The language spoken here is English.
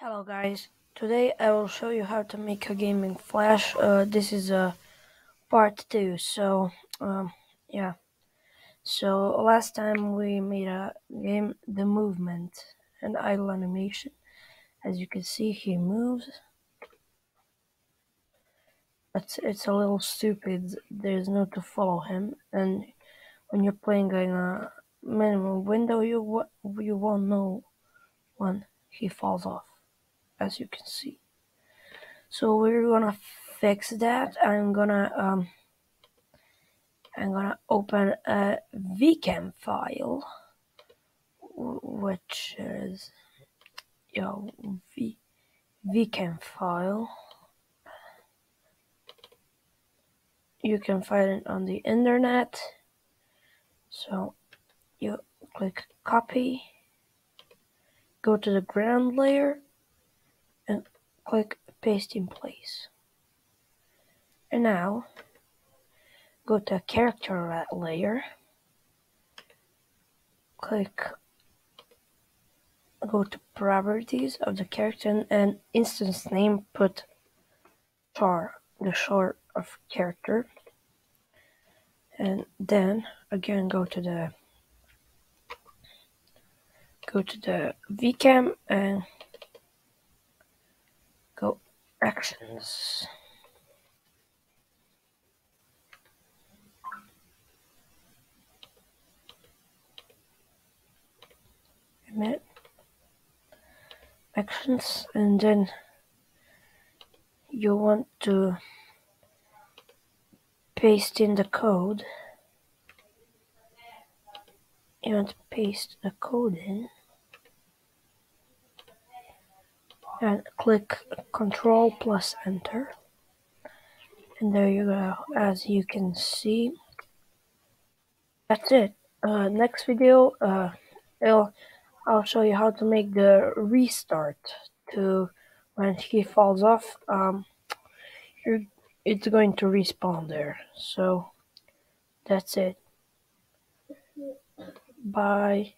Hello guys, today I will show you how to make a gaming flash. Uh, this is a uh, part 2, so um, yeah. So last time we made a game, the movement and idle animation. As you can see, he moves. It's, it's a little stupid, there's no to follow him, and when you're playing in a minimum window, you, you won't know when he falls off as you can see. So we're gonna fix that. I'm gonna um, I'm gonna open a vcam file, which is yo v vcam file. You can find it on the internet. So you click copy, go to the ground layer, click paste in place. And now go to character layer, click go to properties of the character and instance name put char the short of character and then again go to the go to the vcam and Go actions. Emit actions and then you want to paste in the code. You want to paste the code in. And click Control plus Enter. And there you go. As you can see, that's it. Uh, next video, uh, I'll, I'll show you how to make the restart to when he falls off. Um, you're, it's going to respawn there. So that's it. Bye.